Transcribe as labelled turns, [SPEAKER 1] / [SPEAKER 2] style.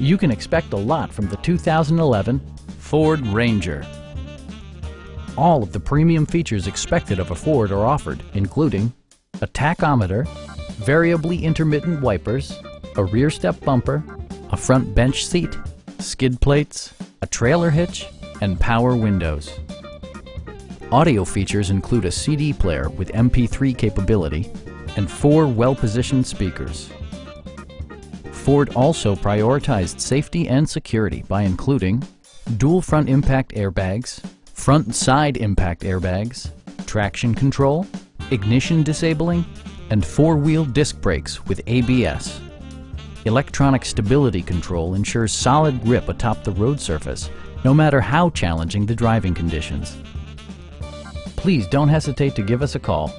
[SPEAKER 1] You can expect a lot from the 2011 Ford Ranger. All of the premium features expected of a Ford are offered, including a tachometer, variably intermittent wipers, a rear step bumper, a front bench seat, skid plates, a trailer hitch, and power windows. Audio features include a CD player with MP3 capability and four well-positioned speakers. Ford also prioritized safety and security by including dual front impact airbags, front side impact airbags, traction control, ignition disabling, and four-wheel disc brakes with ABS. Electronic stability control ensures solid grip atop the road surface, no matter how challenging the driving conditions. Please don't hesitate to give us a call